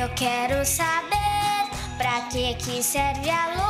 Eu quero saber pra que que serve a luz.